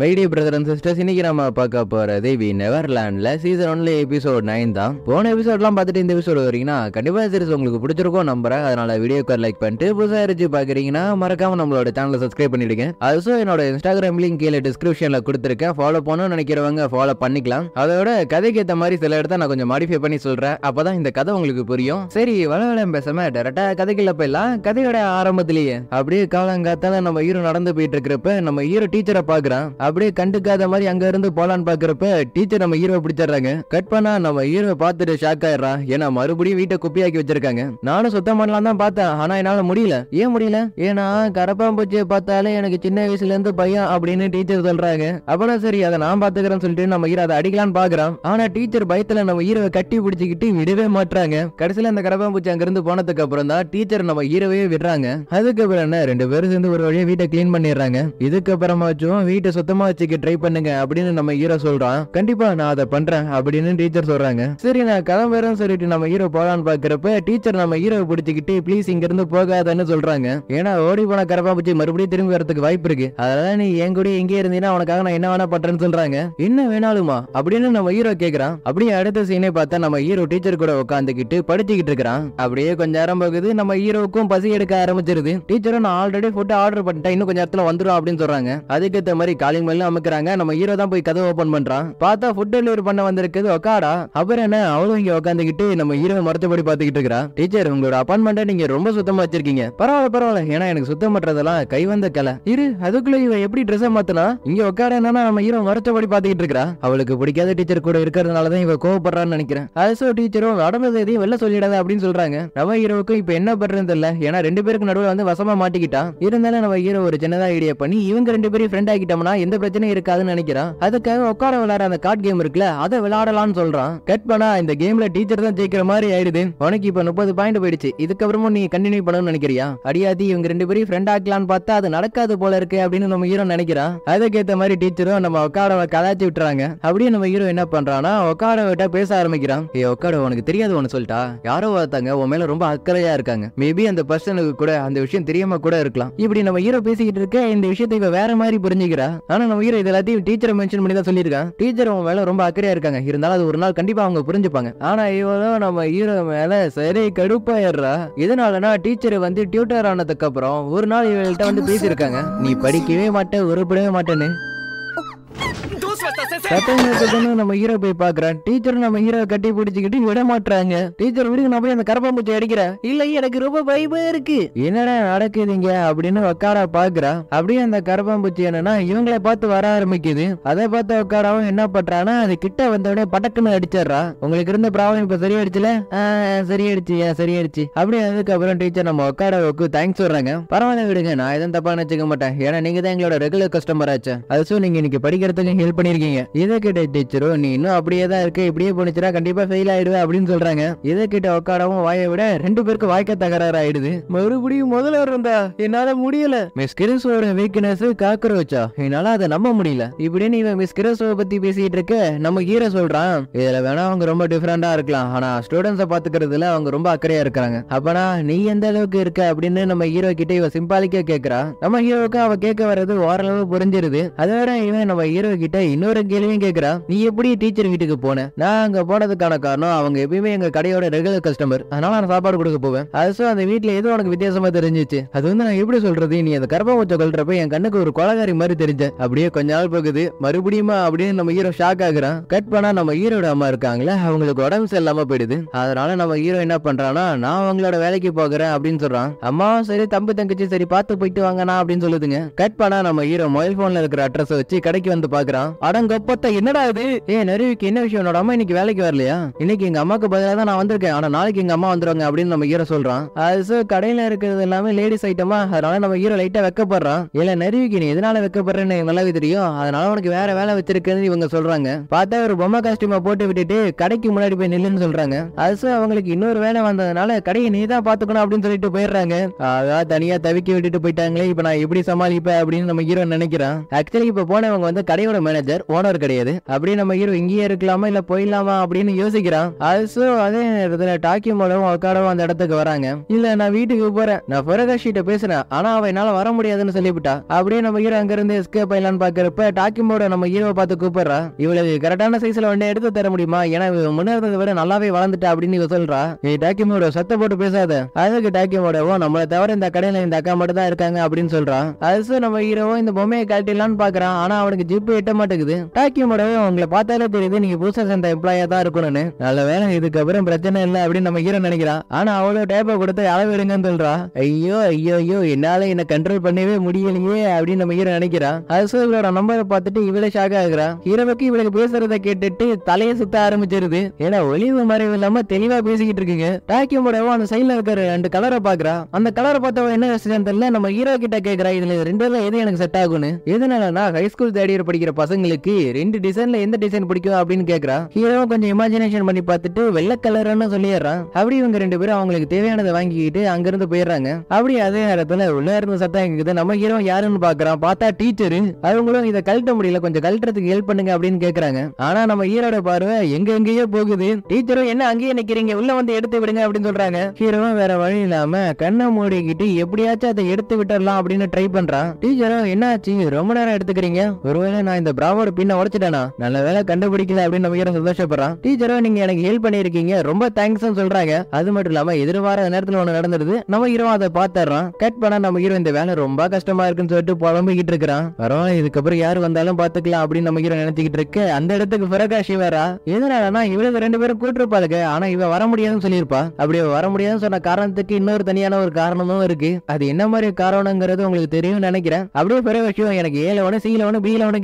Mighty brother and sisters இன்னைக்கு நம்ம பார்க்க போறது வி நெவர்லாண்ட்ல சீசன் ஒன்ல எபிசோட் நைன் தான். போன எபிசோட்லாம் பார்த்துட்டு இந்த எபிசோட் வரீங்கன்னா கண்டிப்பா சீரிஸ் உங்களுக்கு பிடிச்சிருக்கும் நம்புறேன். அதனால வீடியோக்கு லைக் பண்ணிட்டு புதுசாக இருந்துச்சு பாக்குறீங்கன்னா மறக்காம நம்மளோட சேனலை சப்ஸ்கிரைப் பண்ணிடுங்க. ஆல்சோ என்னோட இன்ஸ்டாகிராம் லிங்க் கீழே டிஸ்கிரிப்ஷன்ல கொடுத்துருக்கேன். ஃபாலோ பண்ணணும்னு நினைக்கிறவங்க ஃபாலோ பண்ணிக்கலாம். அதோட கதைக்கு ஏற்ற மாதிரி சில இடத்த நான் கொஞ்சம் மாடிஃபை பண்ணி சொல்றேன். அப்பதான் இந்த கதை உங்களுக்கு புரியும். சரி வளவளம் பேசாம டேரக்டா கதைக்குள்ள போயிடலாம். கதையோட ஆரம்பத்திலேயே அப்படியே காலங்காத்தால நம்ம ஹீரோ நடந்து போயிட்டு இருக்கிறப்ப நம்ம ஹீரோ டீச்சரை பாக்குறான் அப்படியே கண்டுக்காத மாதிரி அங்க இருந்து போலான்னு பாக்குறப்ப டீச்சர் நம்ம ஹீரோ பிடிச்சிடுறாங்க. கட் பண்ணா நம்ம ஹீரோ பார்த்துட்டு ஷாக் ஆயிடுறா. ஏன்னா மறுபடியும் வீட்டை குப்பியாக்கி வச்சிருக்காங்க. நானும் சுத்தம் பண்ணலாம் தான் பார்த்தேன். ஆனா என்னால முடியல. ஏன் முடியல? ஏன்னா கரப்பாம்பூச்சியை பார்த்தாலே எனக்கு சின்ன வயசுல இருந்து பையன் அப்படின்னு டீச்சர் சொல்றாங்க. அப்புறம் சரி அதை நான் பாத்துக்கிறேன்னு சொல்லிட்டு நம்ம ஹீரோ அதை அடிக்கலான்னு பாக்குறான். ஆனா டீச்சர் பயத்துல நம்ம ஹீரோவை கட்டி பிடிச்சிக்கிட்டு விடவே மாட்டாங்க கடைசியில அந்த கரப்பாம்பூச்சி அங்க இருந்து போனதுக்கு அப்புறம் தான் டீச்சர் நம்ம ஹீரோவே விடுறாங்க. அதுக்கப்புறம் என்ன? ரெண்டு பேரும் சேர்ந்து ஒரு வழியா வீட்டை கிளீன் பண்ணிடுறாங்க. இதுக்கப்புறமாச்சும் வீட்டை சுத்தம் வச்சுக்க ட்ரை பண்ணுங்க அப்படின்னு நம்ம ஹீரோ சொல்றான். கண்டிப்பா நான் அதை பண்றேன் அப்படின்னு டீச்சர் சொல்றாங்க. சரி நான் கிளம்புறேன்னு சொல்லிட்டு நம்ம ஹீரோ போலான்னு பாக்குறப்ப டீச்சர் நம்ம ஹீரோவை பிடிச்சிக்கிட்டு ப்ளீஸ் இங்க இருந்து போகாதன்னு சொல்றாங்க. ஏன்னா ஓடி போன கரப்பாம்பூச்சி மறுபடியும் திரும்பி வரதுக்கு வாய்ப்பு இருக்கு. அதனால நீ என் கூட எங்கே இருந்தீங்கன்னா உனக்காக நான் என்ன வேணா பண்றேன்னு சொல்றாங்க. என்ன வேணாலுமா? அப்படின்னு நம்ம ஹீரோ கேக்குறான். அப்படியே அடுத்த சீனே பார்த்தா நம்ம ஹீரோ டீச்சர் கூட உட்காந்துக்கிட்டு படிச்சுக்கிட்டு இருக்கிறான். அப்படியே கொஞ்ச நேரம் போகுது நம்ம ஹீரோவுக்கும் பசி எடுக்க ஆரம்பிச்சிருது. டீச்சரும் நான் ஆல்ரெடி ஃபுட் ஆர்டர் பண்ணிட்டேன். இன்னும் கொஞ்ச நேரத்துல வந்துடும் அப்படின்னு சொல்றாங்க. அதுக்கேற்ற மாதிரி காலிங் பெல்லும் அமைக்கிறாங்க. நம்ம ஹீரோ தான் போய் கதவை ஓபன் பண்றான். பார்த்தா ஃபுட் டெலிவரி பண்ண வந்திருக்குது. உக்காடா. அப்புறம் என்ன? அவளும் இங்க உட்காந்துக்கிட்டு நம்ம ஹீரோ மரத்தபடி பாத்துக்கிட்டு இருக்கா டீச்சர் உங்களோட அப்பார்ட்மெண்ட்டை நீங்க ரொம்ப சுத்தமா வச்சிருக்கீங்க. பரவாயில்ல பரவாயில்ல. ஏன்னா எனக்கு சுத்தம் பண்றதெல்லாம் கை வந்த கலை. இரு அதுக்குள்ள இவ எப்படி ட்ரெஸ் மாத்தனா? இங்க உட்கார என்னன்னா நம்ம ஹீரோ மரத்தபடி பாத்துக்கிட்டு இருக்கா அவளுக்கு பிடிக்காத டீச்சர் கூட இருக்கிறதுனாலதான் இவ கோவப்படுறான்னு நினைக்கிறேன். அசோ டீச்சரும் நடந்தது எதையும் வெளில சொல்லிடாத அப்படின்னு சொல்றாங்க. நம்ம ஹீரோவுக்கும் இப்ப என்ன பண்றது தெரியல. ஏன்னா ரெண்டு பேருக்கு நடுவில் வந்து வசமா மாட்டிக்கிட்டான். இருந்தாலும் நம்ம ஹீரோ ஒரு சின்னதா ஐடியா பண்ணி இவங்க ரெண்டு பேரும் ஃப்ரெண்ட் ஆகிட்டோம்னா எந்த பிரச்சனையும் இருக்காதுன்னு நினைக்கிறான். அதுக்காக உட்கார விளையாட அந்த கார்டு கேம் இருக்குல்ல அதை விளையாடலாம்னு சொல்றான். கட் பண்ணா இந்த கேம்ல டீச்சர் தான் ஜெயிக்கிற மாதிரி ஆயிடுது. உனக்கு இப்ப முப்பது பாயிண்ட் போயிடுச்சு. இதுக்கப்புறமும் நீ கண்டினியூ பண்ணணும்னு நினைக்கிறியா? அடியாதி இவங்க ரெண்டு பேரும் ஃப்ரெண்ட் ஆக்கலாம்னு பார்த்தா அது நடக்காது போல இருக்கு அப்படின்னு நம்ம ஹீரோ நினைக்கிறான். அதுக்கேத்த மாதிரி டீச்சரும் நம்ம உட்கார கலாச்சி விட்டுறாங்க. அப்படியே நம்ம ஹீரோ என்ன பண்றான்னா உட்கார விட்டா பேச ஆரம்பிக்கிறான். ஏ உட்கார உனக்கு தெரியாது ஒன்னு சொல்லிட்டா. யாரோ ஒருத்தங்க உன் மேல ரொம்ப அக்கறையா இருக்காங்க. மேபி அந்த பர்சனுக்கு கூட அந்த விஷயம் தெரியாம கூட இருக்கலாம். இப்படி நம்ம ஹீரோ பேசிக்கிட்டு இருக்க இந்த விஷயத்தை இவ வேற மாதிரி புரிஞ்சுக்கிறா. ஆனா நம்ம ஹீரோ இது எல்லாத்தையும் டீச்சரை மென்ஷன் பண்ணி தான் சொல்லியிருக்கேன். டீச்சர் அவன் மேல ரொம்ப அக்கறையா இருக்காங்க. இருந்தாலும் அது ஒரு நாள் கண்டிப்பா அவங்க புரிஞ்சுப்பாங்க. ஆனா இவளோ நம்ம ஹீரோ மேல சரி கடுப்பாயிடுறா. இதனாலனா டீச்சர் வந்து டியூட்டர் ஆனதுக்கு அப்புறம் ஒரு நாள் இவள்கிட்ட வந்து பேசியிருக்காங்க. நீ படிக்கவே மாட்டே உருப்படவே மாட்டேன்னு. கத்தவங்களுக்கு நம்ம ஹீரோ போய் பாக்குறான் டீச்சர் நம்ம ஹீரோ கட்டி பிடிச்சிக்கிட்டு விட மாட்டாங்க டீச்சர் விடுங்க நான் போய் அந்த கரப்பாம்பூச்சி அடிக்கிறேன் இல்ல எனக்கு ரொம்ப பயமா இருக்கு. என்னடா நடக்குதுங்க அப்படின்னு உக்காரா பாக்குறா அப்படியே அந்த கரப்பாம்பூச்சி என்னன்னா இவங்களை பார்த்து வர ஆரம்பிக்குது. அதை பார்த்து உக்காராவும் என்ன பண்றான்னா அது கிட்ட வந்தவுடனே பட்டக்குன்னு அடிச்சிடுறா. உங்களுக்கு இருந்த ப்ராப்ளம் இப்ப சரியாயிடுச்சுல? சரியாயிடுச்சு சரியாயிடுச்சு. அப்படியே அதுக்கப்புறம் டீச்சர் நம்ம உக்காராவுக்கு தேங்க்ஸ் சொல்றாங்க. பரவாயில்ல விடுங்க நான் எதுவும் தப்பா நினைச்சுக்க மாட்டேன். ஏன்னா நீங்க தான் எங்களோட ரெகுலர் கஸ்டமர் ஆச்சு. அதுவும் நீங்க இன்னைக்கு படிக்கிறதுக்கு ஹெல்ப் பண்ணிருக்கீங்க இதை கேட்ட டீச்சரோ நீ இன்னும் அப்படியே தான் இருக்க இப்படியே போனிச்சுனா கண்டிப்பா ஃபெயில் ஆயிடுவே அப்படின்னு சொல்றாங்க. இதை கிட்ட உட்காரவும் வாயை விட ரெண்டு பேருக்கு வாய்க்க தகராறு ஆயிடுது. மறுபடியும் முதல்ல இருந்தா என்னால முடியல. மிஸ் கிரிஸோட வீக்னஸ் காக்ரோச்சா என்னால அதை நம்ப முடியல. இப்படின்னு இவன் மிஸ் கிரிஸோவை பத்தி பேசிட்டு இருக்க நம்ம ஹீரோ சொல்றான். இதுல வேணா அவங்க ரொம்ப டிஃபரெண்டா இருக்கலாம். ஆனா ஸ்டூடெண்ட்ஸை பாத்துக்கிறதுல அவங்க ரொம்ப அக்கறையா இருக்காங்க அப்பனா நீ எந்த அளவுக்கு இருக்க? அப்படின்னு நம்ம ஹீரோ கிட்ட இவ சிம்பாலிக்கா கேக்குறா. நம்ம ஹீரோக்கு அவ கேட்க வர்றது ஓரளவு புரிஞ்சிருது. அதோட இவன் நம்ம ஹீரோ கிட்ட இன்னொரு கேள்வியும் கேக்குறா. நீ எப்படி டீச்சர் வீட்டுக்கு போன? நான் அங்க போனதுக்கான காரணம் அவங்க எப்பயுமே எங்க கடையோட ரெகுலர் கஸ்டமர் அதனால நான் சாப்பாடு கொடுக்க போவேன். அது அந்த வீட்டுல ஏதோ உனக்கு வித்தியாசமா தெரிஞ்சிச்சு. அது வந்து நான் எப்படி சொல்றது? நீ அந்த கரப்பாம்பூச்சை கொள்றப்ப என் கண்ணுக்கு ஒரு கொலகாரி மாதிரி தெரிஞ்சேன். அப்படியே கொஞ்ச நாள் போகுது. மறுபடியுமா அப்படின்னு நம்ம ஹீரோ ஷாக் ஆகுறான். கட் பண்ணா நம்ம ஹீரோட அம்மா இருக்காங்களே அவங்களுக்கு உடம்பு சரியில்லாம போயிடுது. அதனால நம்ம ஹீரோ என்ன பண்றான்னா நான் அவங்களோட வேலைக்கு போகிறேன் அப்படின்னு சொல்றான். அம்மாவும் சரி தம்பி தங்கச்சி சரி பார்த்து போயிட்டு வாங்கண்ணா அப்படின்னு சொல்லுதுங்க. கட் பண்ணா நம்ம ஹீரோ மொபைல் போன்ல இருக்கிற அட்ரஸ் வச்சு கடைக்கு வந்து பாக்குறான். பார்த்தா என்னடா இது? ஏ நருவிக்கு என்ன விஷயம்? என்னோட அம்மா இன்னைக்கு வேலைக்கு வரலையா? இன்னைக்கு எங்க அம்மாக்கு பதிலாக தான் நான் வந்திருக்கேன். ஆனா நாளைக்கு எங்க அம்மா வந்துருவாங்க அப்படின்னு நம்ம ஹீரோ சொல்றான். அது so கடையில இருக்கிறது எல்லாமே லேடிஸ் ஐட்டமா அதனால நம்ம ஹீரோ லைட்டா வெக்கப்படுறான். இல்ல நருவிக்கு நீ எதனால வெக்கப்படுறேன்னு நல்லாவே தெரியும். அதனால உனக்கு வேற வேலை வச்சிருக்குன்னு இவங்க சொல்றாங்க. பார்த்தா ஒரு பொம்மை காஸ்டியூமா போட்டு விட்டுட்டு கடைக்கு முன்னாடி போய் நில்லுன்னு சொல்றாங்க. அது அவங்களுக்கு இன்னொரு வேலை வந்ததுனால கடையை நீ தான் பாத்துக்கணும் அப்படின்னு சொல்லிட்டு போயிடுறாங்க. அதான் தனியா தவிக்க விட்டுட்டு போயிட்டாங்களே. இப்ப நான் எப்படி சமாளிப்பேன் அப்படின்னு நம்ம ஹீரோ நினைக்கிறான். ஆக்சுவலி இப்ப போனவங்க வந்து கடையோட மேனேஜர் ஓனர் கிடையாது. அப்படியே நம்ம ஹீரோ இங்கேயே இருக்கலாமா இல்ல போயிடலாமா அப்படின்னு யோசிக்கிறான். அது அதே நேரத்துல டாக்கிமோடவும் அக்காடவும் அந்த இடத்துக்கு வராங்க. இல்ல நான் வீட்டுக்கு போறேன். நான் ஃபரகாஷிட்ட பேசுறேன். ஆனா அவ என்னால வர முடியாதுன்னு சொல்லிவிட்டா. அப்படியே நம்ம ஹீரோ அங்க இருந்து எஸ்கேப் ஆயிலான்னு பாக்குறப்ப டாக்கிமோட நம்ம ஹீரோவை பார்த்து கூப்பிடுறா. இவளுக்கு கரெக்டான சைஸ்ல ஒண்ணு எடுத்து தர முடியுமா? ஏன்னா இவ முன்னேறதை விட நல்லாவே வளர்ந்துட்டா அப்படின்னு இவ சொல்றா. நீ டாக்கிமோட சத்த போட்டு பேசாத. அதுக்கு டாக்கிமோடவோ நம்மளை தவிர இந்த கடையில இந்த அக்கா மட்டும் தான் இருக்காங்க அப்படின்னு சொல்றான் அது நம்ம ஹீரோவும் இந்த பொம்மையை கழட்டிடலான்னு பாக்குறான். ஆனா அவனுக்கு ஜிப்பு எட்ட மாட்டேங்குது. டாக்கிமோடவே உங்களை பார்த்தாலே தெரியுது நீங்க புதுசா சேர்ந்த எம்ப்ளாயா தான் இருக்கணும்னு. நல்ல வேலை இதுக்கப்புறம் பிரச்சனை இல்லை அப்படின்னு நம்ம ஹீரோ நினைக்கிறான். ஆனா அவ்வளவு டேப்பை கொடுத்து அளவிடுங்கன்னு சொல்றா. ஐயோ ஐயோ ஐயோ என்னால என்ன கண்ட்ரோல் பண்ணவே முடியலையே அப்படின்னு நம்ம ஹீரோ நினைக்கிறான். அது நம்பரை பார்த்துட்டு இவளே ஷாக் ஆகுறா. ஹீரோவுக்கு இவளுக்கு பேசுறத கேட்டுட்டு தலையை சுத்த ஆரம்பிச்சிருது. ஏன்னா ஒளிவு மறைவு இல்லாம தெளிவா பேசிக்கிட்டு இருக்குங்க. டாக்கியமோடவோ அந்த சைடுல இருக்கிற ரெண்டு கலரை பாக்குறா அந்த கலரை பார்த்தவ என்ன விஷயம் தெரியல? நம்ம ஹீரோ கிட்ட கேக்குறா இதுல ரெண்டு எது எனக்கு செட் ஆகும்னு? எதனாலனா ஹை ஸ்கூல் தேர்ட் இயர் படிக்கிற பசங்களுக்கு ரெண்டு டிசைன்ல எந்த டிசைன் பிடிக்கும் அப்படின்னு கேக்குறா? ஹீரோ கொஞ்சம் இமேஜினேஷன் பண்ணி பார்த்துட்டு வெள்ளை கலர்னு சொல்லிடுறான். அப்படி இவங்க ரெண்டு பேரும் அவங்களுக்கு தேவையானதை வாங்கிக்கிட்டு அங்கிருந்து போயிடுறாங்க. அப்படி அதே நேரத்துல உள்ள இருந்து சத்தம் கேக்குது நம்ம ஹீரோ யாருன்னு பாக்குறான் பார்த்தா டீச்சரு அவங்களும் இதை கழட்ட முடியல கொஞ்சம் கழட்டுறதுக்கு ஹெல்ப் பண்ணுங்க அப்படின்னு கேக்குறாங்க. ஆனா நம்ம ஹீரோட பார்வை எங்க எங்கேயோ போகுது. டீச்சரும் என்ன அங்கேயே நிக்கிறீங்க? உள்ள வந்து எடுத்து விடுங்க அப்படின்னு சொல்றாங்க. ஹீரோவும் வேற வழி இல்லாம கண்ணை மூடிக்கிட்டு எப்படியாச்சும் அதை எடுத்து விட்டுடலாம் அப்படின்னு ட்ரை பண்றான். டீச்சரும் என்னாச்சு? ரொம்ப நேரம் எடுத்துக்கிறீங்க. ஒருவேளை நான் இந்த பிராவோட பின்ன உடைச்சிட்டேனா நல்ல வேலை கண்டுபிடிக்கல அப்படின்னு நம்ம சந்தோஷப்படுறான். டீச்சரோ நீங்க எனக்கு ஹெல்ப் பண்ணிருக்கீங்க ரொம்ப தேங்க்ஸ் சொல்றாங்க. அது மட்டும் இல்லாம எதிர்வார நேரத்துல ஒண்ணு நடந்துருது. நம்ம ஹீரோ அதை பாத்துறான் கட் பண்ணா நம்ம ஹீரோ இந்த வேலை ரொம்ப கஷ்டமா இருக்குன்னு சொல்லிட்டு புலம்பிக்கிட்டு இருக்கிறான். பரவாயில்ல இதுக்கப்புறம் யாரு வந்தாலும் பாத்துக்கலாம் அப்படின்னு நம்ம ஹீரோ நினைச்சுக்கிட்டு இருக்கு. அந்த இடத்துக்கு பிரகாஷ் வேறா எதனாலனா இவளுக்கு ரெண்டு பேரும் கூட்டிருப்பாளுக்கு ஆனா இவ வர முடியாதுன்னு சொல்லியிருப்பா. அப்படி வர முடியாதுன்னு சொன்ன காரணத்துக்கு இன்னொரு தனியான ஒரு காரணமும் இருக்கு. அது என்ன மாதிரி காரணங்கிறது உங்களுக்கு தெரியும் நினைக்கிறேன். அப்படியே பிரகாஷும் எனக்கு ஏழவனு சீலவனு பீலவனு ஒண்ணு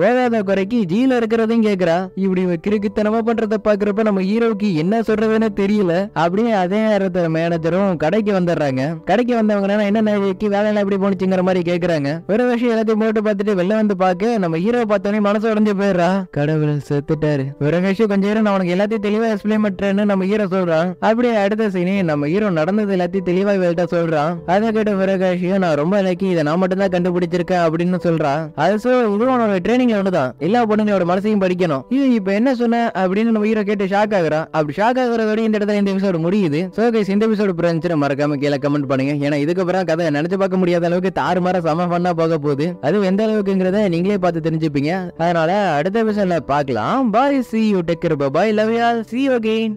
பீல குறை கேக்குறா ஜீல இருக்கிறதையும் கேக்குறா. இப்படி இவ கிறுக்குத்தனமா பண்றத பாக்குறப்ப நம்ம ஹீரோவுக்கு என்ன சொல்றதுன்னு தெரியல. அப்படியே அதே நேரத்துல மேனேஜரும் கடைக்கு வந்துடுறாங்க. கடைக்கு வந்தவங்க என்ன வேலைக்கு வேலையில எப்படி போனிச்சுங்கிற மாதிரி கேக்குறாங்க. ஒரு விஷயம் எல்லாத்தையும் போட்டு பார்த்துட்டு வெளில வந்து பார்க்க நம்ம ஹீரோ பார்த்தோன்னே மனசு உடஞ்சு போயிடுறா. கடவுள் செத்துட்டாரு. ஒரு விஷயம் கொஞ்சம் நேரம் நான் உனக்கு எல்லாத்தையும் தெளிவா எக்ஸ்பிளைன் பண்றேன்னு நம்ம ஹீரோ சொல்றான். அப்படியே அடுத்த சீனி நம்ம ஹீரோ நடந்தது எல்லாத்தையும் தெளிவா இவள்கிட்ட சொல்றான். அதை கேட்ட விரகாஷியும் நான் ரொம்ப லக்கி இதை நான் மட்டும் தான் கண்டுபிடிச்சிருக்கேன் அப்படின்னு சொல்றான். அது so இதுவும் உன்னோட ட்ரைனிங்ல ஒண்ணுதான். எல்லா பொண்ணுங்களோட மனசையும் படிக்கணும். இது இப்ப என்ன சொன்ன? அப்படின்னு நம்ம ஹீரோ கேட்டு ஷாக் ஆகுறான். அப்படி ஷாக் ஆகுறதோட இந்த இடத்துல இந்த எபிசோடு முடியுது. சோ கைஸ் இந்த எபிசோடு பிரச்சனை மறக்காம கீழே கமெண்ட் பண்ணுங்க. ஏன்னா இதுக்கப்புறம் கதை நினைச்சு பார்க்க முடியாத அளவுக்கு தாறு மாற சம பண்ணா போக போகுது. அது எந்த அளவுக்குங்கிறத நீங்களே பார்த்து தெரிஞ்சுப்பீங்க. அதனால அடுத்த எபிசோட்ல பார்க்கலாம். Bye see you decker bye love you all see you again